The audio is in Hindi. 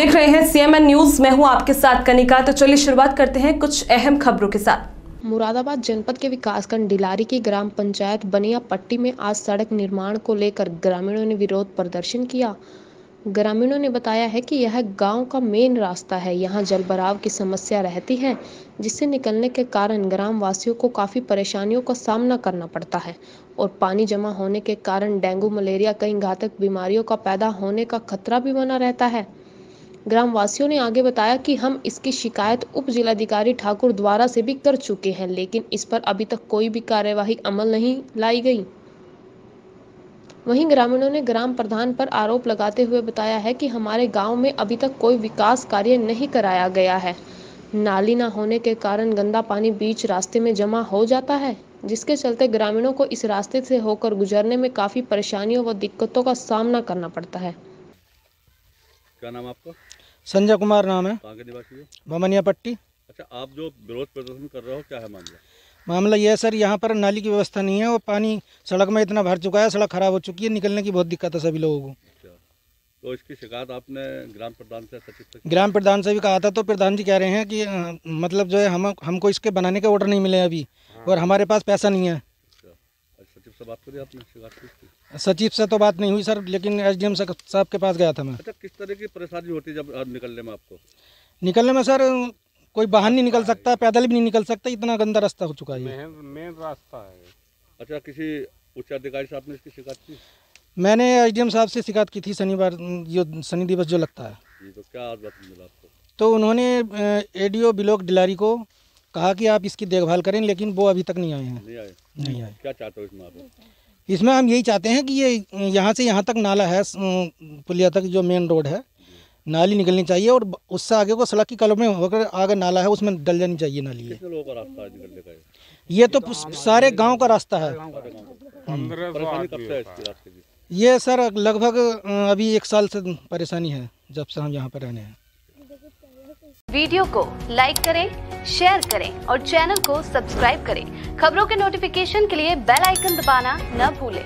देख रहे हैं सीएमएन न्यूज़ मैं हूँ आपके साथ कनिका। तो चलिए शुरुआत करते हैं कुछ अहम खबरों के साथ। मुरादाबाद जनपद के विकासखंड डिलारी की ग्राम पंचायत बनिया पट्टी में आज सड़क निर्माण को लेकर ग्रामीणों ने विरोध प्रदर्शन किया। ग्रामीणों ने बताया है कि यह गाँव का मेन रास्ता है। यहाँ जल भराव की समस्या रहती है, जिससे निकलने के कारण ग्राम वासियों को काफ़ी परेशानियों का सामना करना पड़ता है और पानी जमा होने के कारण डेंगू, मलेरिया, कई घातक बीमारियों का पैदा होने का खतरा भी बना रहता है। ग्राम वासियों ने आगे बताया कि हम इसकी शिकायत उप जिलाधिकारी ठाकुर द्वारा से भी कर चुके हैं, लेकिन इस पर अभी तक कोई भी कार्यवाही अमल नहीं लाई गई। वहीं ग्रामीणों ने ग्राम प्रधान पर आरोप लगाते हुए बताया है कि हमारे गाँव में अभी तक कोई विकास कार्य नहीं कराया गया है। नाली न होने के कारण गंदा पानी बीच रास्ते में जमा हो जाता है, जिसके चलते ग्रामीणों को इस रास्ते से होकर गुजरने में काफ़ी परेशानियों व दिक्कतों का सामना करना पड़ता है। क्या नाम आपका? संजय कुमार नाम है। हो? भमनिया पट्टी। अच्छा आप जो विरोध प्रदर्शन कर रहे हो क्या है मामला? मामला यह है सर यहाँ पर नाली की व्यवस्था नहीं है और पानी सड़क में इतना भर चुका है सड़क खराब हो चुकी है निकलने की बहुत दिक्कत है सभी लोगों को। अच्छा तो इसकी शिकायत आपने ग्राम प्रधान से सचिव से ग्राम प्रधान से भी कहा था तो प्रधान जी कह रहे हैं कि मतलब जो है हम हमको इसके बनाने के ऑर्डर नहीं मिले अभी और हमारे पास पैसा नहीं है। से बात करी आपने शिकायत की सचिव से तो बात नहीं हुई सर लेकिन एस डी साहब के पास गया था मैं। अच्छा किस तरह की परेशानी होती है जब निकलने में आपको? निकलने में सर कोई बाहर नहीं निकल सकता पैदल भी नहीं निकल सकता इतना गंदा रास्ता हो चुका है मेन रास्ता है। अच्छा किसी उच्च अधिकारी से आपने इसकी शिकायत की? मैंने एसडीएम साहब से शिकायत की थी शनिवार जो शनि दिवस जो लगता है। तो क्या आश्वासन मिला आपको? तो उन्होंने एडीओ बिलोक डिलारी को कहा कि आप इसकी देखभाल करें लेकिन वो अभी तक नहीं आए हैं। नहीं आए। नहीं आए। क्या चाहते हो इसमें आप? इसमें हम यही चाहते हैं कि ये यहाँ से यहाँ तक नाला है पुलिया तक जो मेन रोड है नाली निकलनी चाहिए और उससे आगे को सड़क की कलम में होकर आगे नाला है उसमें डल जानी चाहिए नाली है ये? तो सारे गाँव का रास्ता है। ये सर लगभग अभी एक साल से परेशानी है जब से हम यहाँ पर रहने हैं। वीडियो को लाइक करें, शेयर करें और चैनल को सब्सक्राइब करें। खबरों के नोटिफिकेशन के लिए बेल आइकन दबाना न भूलें।